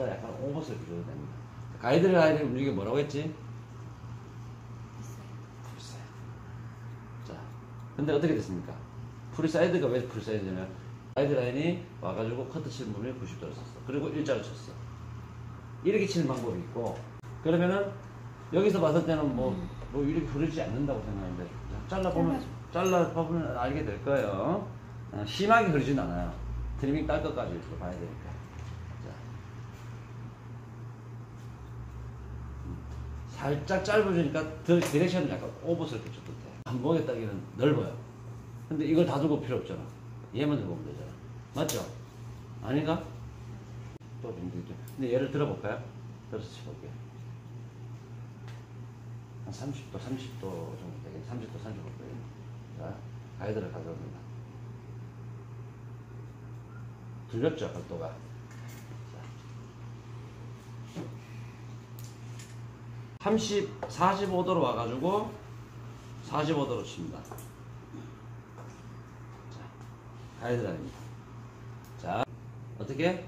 보다 약간 오버스를 줘도 됩니다. 가이드라인을 우리가 뭐라고 했지? 자, 근데 어떻게 됐습니까? 프리사이드가 왜 프리사이드냐면 가이드라인이 와가지고 커트 치는 부분에 90도를 썼어. 그리고 일자로 쳤어. 이렇게 치는 방법이 있고 그러면은 여기서 봤을 때는 뭐, 뭐 이렇게 흐르지 않는다고 생각하는데 잘라보면 잘라보면 알게 될 거예요. 어, 심하게 흐르진 않아요. 트리밍 딸 것까지 이렇게 봐야 되니까. 자. 음, 살짝 짧아지니까 더 direction을 약간 오버스럽게 돼. 한복에 따기는 넓어요. 근데 이걸 다 두고 필요 없잖아. 얘만 두고 보면 되잖아. 맞죠? 아닌가? 또 힘들죠. 근데 예를 들어볼까요? 들어서 쳐볼게요. 한 30도, 30도 정도 되겠네. 30도, 35도. 자, 가이드를 가져옵니다. 들렸죠, 각도가. 자. 30, 45도로 와가지고 45도로 칩니다. 자, 가이드라인입니다. 자, 어떻게?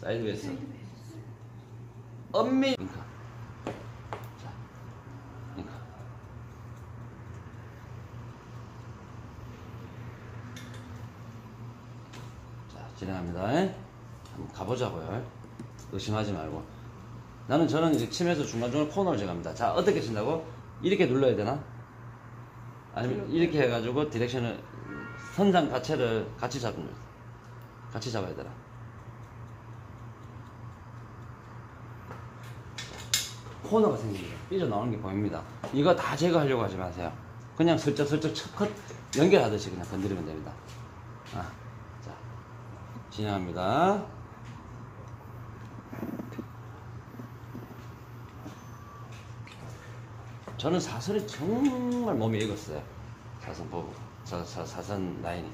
사이드 베이스. 엄밀. 링크. 자, 링크. 자, 진행합니다. 한번 가보자고요. 의심하지 말고. 나는 저는 이제 침에서 중간중간 코너를 제거합니다. 자, 어떻게 친다고? 이렇게 눌러야 되나? 아니면 이렇게 해가지고 디렉션을, 선상 자체를 같이 거예요. 같이 잡아야 되나? 코너가 생깁니다. 삐져나오는 게 보입니다. 이거 다 제거하려고 하지 마세요. 그냥 슬쩍슬쩍 첫 연결하듯이 그냥 건드리면 됩니다. 아, 자, 진행합니다. 저는 사선이 정말 몸에 익었어요. 사선 보고. 사, 사, 사선 라인이.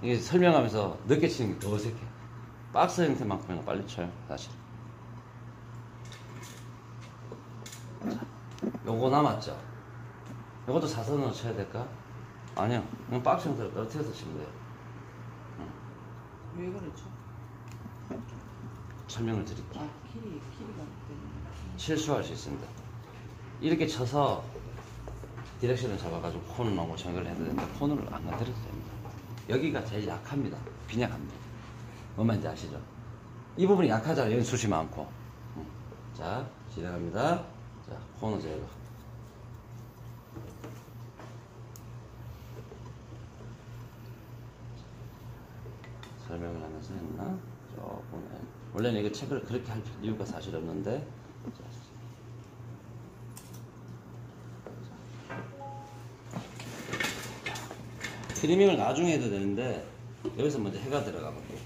이게 설명하면서 늦게 치는 게 더 어색해. 박스 형태만큼은 빨리 쳐요, 사실. 요거 남았죠? 요것도 사선으로 쳐야 될까? 아니요. 그냥 박스 형태로 떨어뜨려서 치면 돼요. 왜 그렇죠? 설명을 드릴게요. 아 길이 길이가 때문에. 실수할 수 있습니다. 이렇게 쳐서 디렉션을 잡아가지고 너무 정렬을 해야 되는데 콘을 안 건드려도 됩니다. 여기가 제일 약합니다. 빈약합니다. 뭔 말인지 아시죠? 이 부분이 약하잖아요. 여기 숱이 많고. 음. 자, 진행합니다. 자, 코너 제거. 설명을 하면서 했나? 조금. 해. 원래는 이거 책을 그렇게 할 이유가 사실 없는데. 자, 트리밍을 나중에 해도 되는데 여기서 먼저 해가 들어가 볼게요.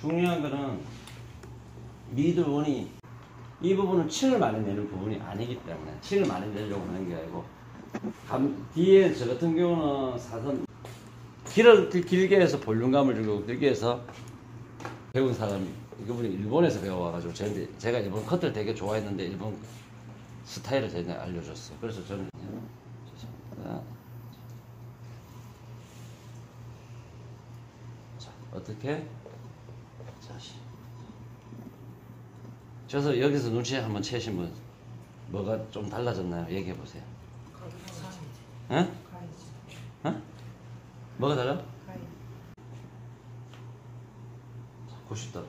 중요한 거는 미들 원이 이 부분은 층을 많이 내는 부분이 아니기 때문에 층을 많이 내려고 하는 게 아니고 감, 뒤에 저 같은 경우는 사선 길을 길- 길게 해서 볼륨감을 주고 길게 해서 배운 사람이 이분이 일본에서 배워와가지고 저한테 제가 일본 커트를 되게 좋아했는데 일본 스타일을 저한테 알려줬어. 그래서 저는. 자 어떻게? 자 시. 저서 여기서 눈치 한번 채신 분 뭐가 좀 달라졌나요? 얘기해 보세요. 응? 어? 뭐가 달라? 가야지. 90도.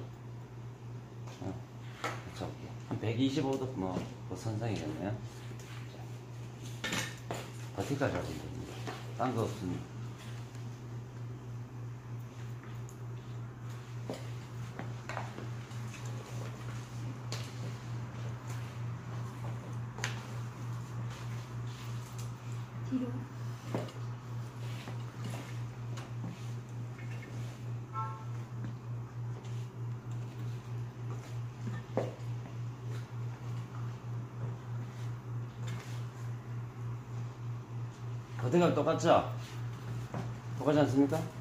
어, 잡을게요. 한 125도 뭐, 그 선상이겠네요. 자, 버티까지 하면 됩니다. 딴거 없습니 뒤로 버티까지 똑같죠? 똑같지 않습니까?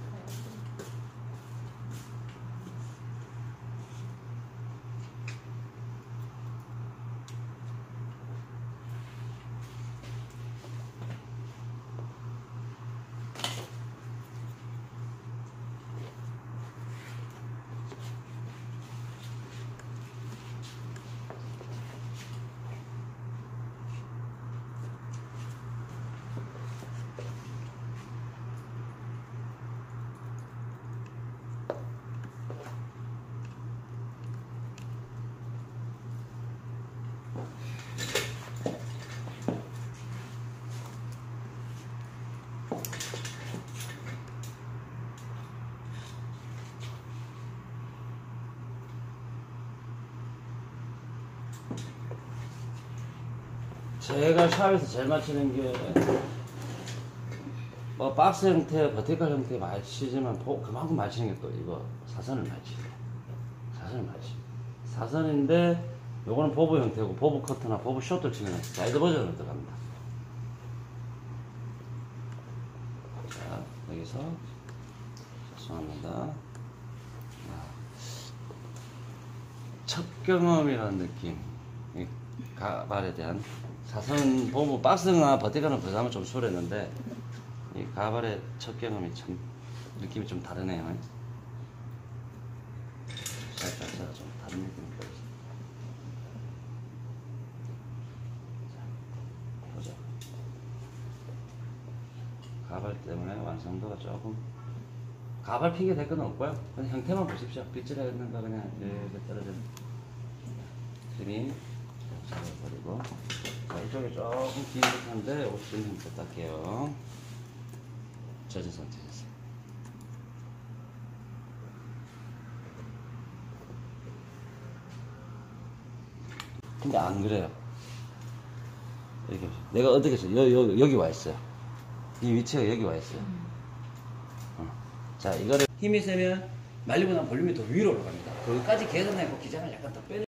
제가 샵에서 제일 맞추는 게, 뭐, 박스 형태, vertical 형태 맞히지만, 보- 그만큼 맞히는 게 또 이거, 사선을 맞히죠. 사선을 맞히 사선인데, 요거는 보브 형태고, 보브 커트나 보브 숏을 치면 사이드 버전으로 들어갑니다. 자, 여기서, 죄송합니다. 아, 첫 경험이라는 느낌. 이 가발에 대한 사선 보면 박스나 버티가는 부담은 좀 suur했는데 이 가발의 첫 경험이 참 느낌이 좀 다르네요. 살짝 제가 좀 다른 느낌이 보자. 가발 때문에 완성도가 조금 가발 핑계 될 건 없고요. 그냥 형태만 보십시오. 빗질해 있는가 그냥 이렇게 떨어지는 잡아 버리고 자 이쪽에 조금 긴 듯한데 옷좀 힘껏 닦게요. 젖은 상태에서 근데 안 그래요. 이렇게. 내가 어떻게 했어? 여, 여, 여기 와 있어요. 이 위치가 여기 와 있어요. 어. 자, 이거를 힘이 세면 말리고 나면 볼륨이 더 위로 올라갑니다. 거기까지 계산하고 기장을 약간 더 빼는